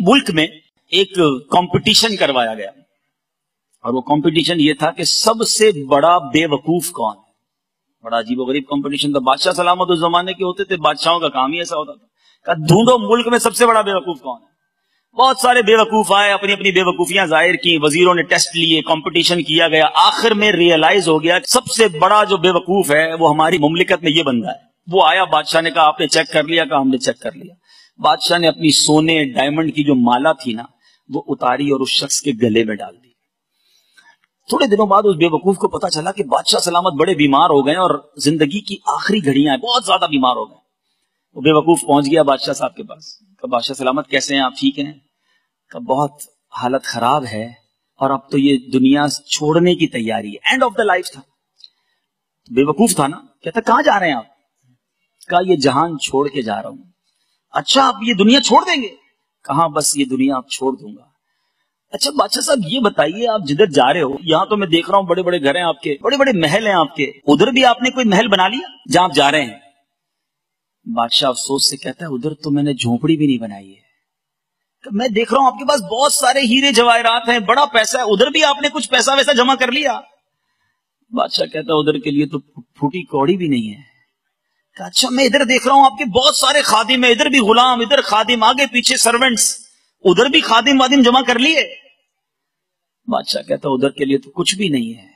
ملک میں ایک کمپٹیشن کروایا گیا۔ اور وہ کمپٹیشن یہ تھا کہ سب سے بڑا بے وقوف کون؟ ہے بڑا عجیب و غریب کمپٹیشن تھا۔ بادشاہ سلامت اس زمانے کے ہوتے تھے، بادشاہوں کا کام ہی ایسا ہوتا تھا۔ کہ ڈھونڈو ملک میں سب سے بڑا بے وقوف کون ہے۔ بہت سارے بے وقوف آئے، اپنی اپنی بے وقوفیاں ظاہر کی وزیروں نے ٹیسٹ لیے، کمپٹیشن کیا گیا۔ آخر میں ریئلائز ہو گیا، سب سے بڑا جو بے وقوف ہے، وہ ہماری مملکت میں یہ بندہ ہے۔ وہ آیا، بادشاہ نے کہا، آپ نے چیک کر لیا، کہا، ہم نے چیک کر لیا۔ بادشاہ نے اپنی سونے ڈائمنڈ کی جو مالا تھی نا، وہ اتاری اور اس شخص کے گلے میں ڈال دی۔ تھوڑے دنوں بعد اس بے وقوف کو پتا چلا کہ بادشاہ سلامت بڑے بیمار ہو گئے اور زندگی کی آخری گھڑیاں ہیں، بہت زیادہ بیمار ہو گئے۔ وہ بے وقوف پہنچ گیا بادشاہ صاحب کے پاس۔ کہ بادشاہ سلامت، کیسے ہیں؟ آپ ٹھیک ہیں؟ کہ بہت حالت خراب ہے اور اب تو یہ دنیا چھوڑنے کی تیاری ہے۔ اینڈ آف دا لائف تھا۔ بے وقوف تھا نا؟ کہتا، کہاں جا رہے ہیں آپ؟ کہا، یہ جہان چھوڑ کے جا رہا ہوں۔ اچھا آپ یہ دنیا چھوڑ دیں گے؟ کہاں بس یہ دنیا آپ چھوڑ دوں گا؟ اچھا بادشاہ صاحب یہ بتائیے، آپ جدھر جا رہے ہو، یہاں تو میں دیکھ رہا ہوں بڑے بڑے گھر ہیں آپ کے بڑے بڑے محل ہیں آپ کے، ادھر بھی آپ نے کوئی محل بنا لیا جہاں آپ جا رہے ہیں؟ بادشاہ افسوس سے کہتا ہے، ادھر تو میں نے جھونپڑی بھی نہیں بنائی ہے۔ میں دیکھ رہا ہوں، آپ کے پاس بہت سارے ہیرے جواہرات ہیں، بڑا پیسہ ہے، ادھر بھی آپ نے کچھ پیسہ ویسا جمع کر لیا۔ بادشاہ کہتا ہے، ادھر کے لیے تو پھوٹی کوڑی بھی نہیں ہے۔ کہ اچھا میں ادھر دیکھ رہا ہوں آپ کے بہت سارے خادم ہیں، ادھر بھی غلام، ادھر خادم، آگے پیچھے سروینٹس ادھر بھی خادم وادم جمع کر لیے؟ بادشاہ کہتا ادھر کے لیے تو کچھ بھی نہیں ہے۔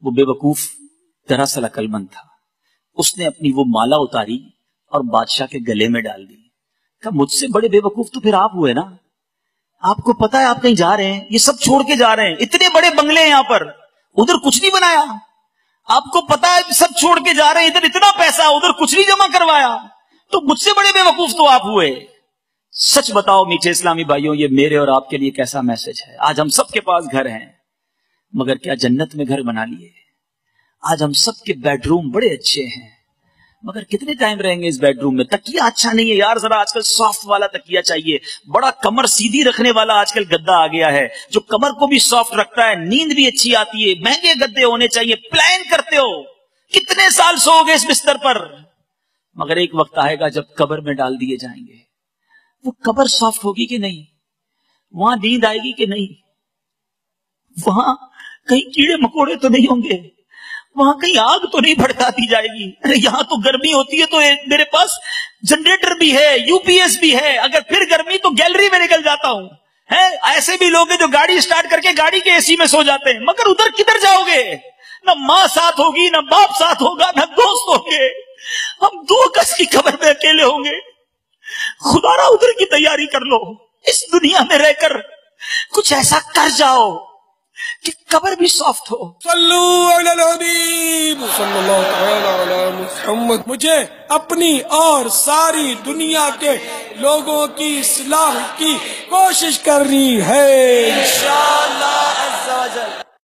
وہ بے وقوف دراصل عقل مند تھا۔ اس نے اپنی وہ مالا اتاری اور بادشاہ کے گلے میں ڈال دی۔ کہ مجھ سے بڑے بے وقوف تو پھر آپ ہوئے نا؟ آپ کو پتا ہے آپ کہیں جا رہے ہیں؟ یہ سب چھوڑ کے جا رہے ہیں۔ اتنے بڑے بنگلے ہیں یہاں پر۔ ادھر کچھ نہیں بنایا۔ آپ کو پتا ہے سب چھوڑ کے جا رہے ہیں، ادھر اتنا پیسہ، ادھر کچھ نہیں جمع کروایا۔ تو مجھ سے بڑے بے وقوف تو آپ ہوئے۔ سچ بتاؤ میٹھے اسلامی بھائیوں، یہ میرے اور آپ کے لیے کیسا میسج ہے؟ آج ہم سب کے پاس گھر ہیں، مگر کیا جنت میں گھر بنا لیے؟ آج ہم سب کے بیڈ روم بڑے اچھے ہیں۔ مگر کتنے ٹائم رہیں گے اس بیڈ روم میں؟ تکیا اچھا نہیں ہے یار، ذرا آج کل سافٹ والا تکیا چاہیے۔ بڑا کمر سیدھی رکھنے والا آج کل گدا آ گیا ہے۔ جو کمر کو بھی سافٹ رکھتا ہے، نیند بھی اچھی آتی ہے۔ مہنگے گدے ہونے چاہیے۔ پلان کرتے ہو۔ کتنے سال سو گے اس بستر پر؟ مگر ایک وقت آئے گا جب قبر میں ڈال دیے جائیں گے۔ وہ قبر سافٹ ہوگی کہ نہیں؟ وہاں نیند آئے گی کہ نہیں؟ وہاں کہیں کیڑے مکوڑے تو نہیں ہوں گے؟ وہاں کہیں آگ تو نہیں بھڑکا دی جائے گی۔ یہاں تو گرمی ہوتی ہے تو میرے پاس جنریٹر بھی ہے یو پی ایس بھی ہے۔ اگر پھر گرمی تو گیلری میں نکل جاتا ہوں۔ ایسے بھی لوگ ہیں جو گاڑی اسٹارٹ کر کے گاڑی کے اے سی میں سو جاتے ہیں۔ مگر ادھر کدھر جاؤ گے؟ نہ ماں ساتھ ہوگی، نہ باپ ساتھ ہوگا، نہ دوست ہوں گے۔ ہم دو کس کی خبر میں اکیلے ہوں گے۔ خدا را، ادھر کی تیاری کر لو۔ اس دنیا میں رہ کر کچھ ایسا کر جاؤ۔ کہ قبر بھی سافٹ ہو۔ صلو علی الحبیب۔ صلی اللہ تعالی علی محمد۔ مجھے اپنی اور ساری دنیا کے لوگوں کی اصلاح کی کوشش کرنی ہے۔ انشاءاللہ عز و جل۔